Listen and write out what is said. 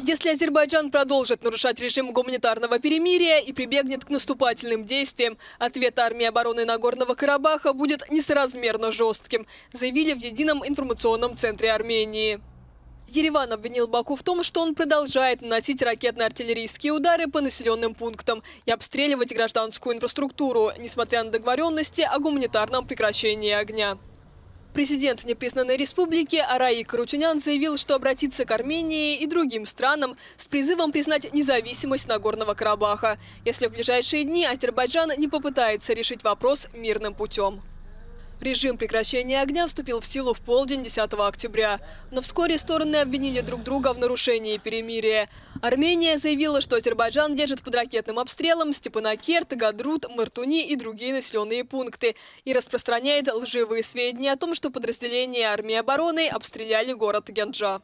Если Азербайджан продолжит нарушать режим гуманитарного перемирия и прибегнет к наступательным действиям, ответ армии обороны Нагорного Карабаха будет несоразмерно жестким, заявили в Едином информационном центре Армении. Ереван обвинил Баку в том, что он продолжает наносить ракетно-артиллерийские удары по населенным пунктам и обстреливать гражданскую инфраструктуру, несмотря на договоренности о гуманитарном прекращении огня. Президент непризнанной республики Араи Карутюнян заявил, что обратится к Армении и другим странам с призывом признать независимость Нагорного Карабаха, если в ближайшие дни Азербайджан не попытается решить вопрос мирным путем. Режим прекращения огня вступил в силу в полдень 10 октября. Но вскоре стороны обвинили друг друга в нарушении перемирия. Армения заявила, что Азербайджан держит под ракетным обстрелом Степанакерт, Гадрут, Мартуни и другие населенные пункты и распространяет лживые сведения о том, что подразделения армии обороны обстреляли город Генджа.